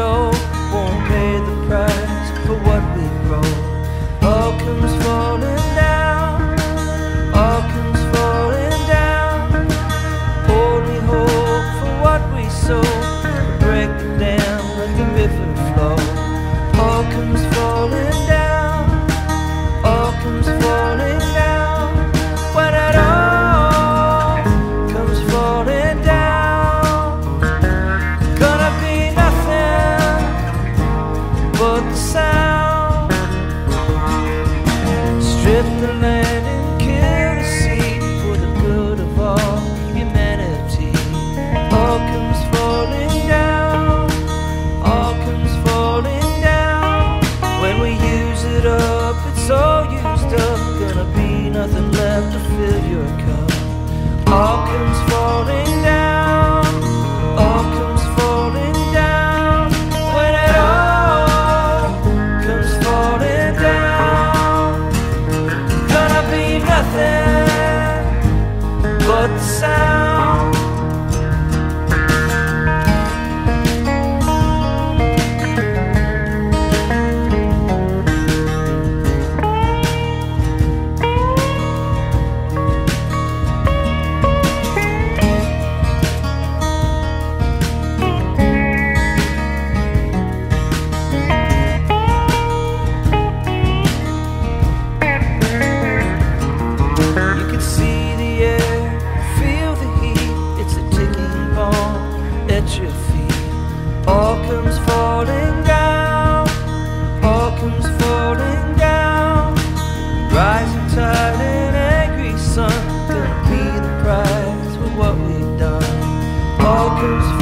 slow nothing left to fill your cup. All comes falling down, all comes falling down. When it all comes falling down, gonna be nothing but. walkers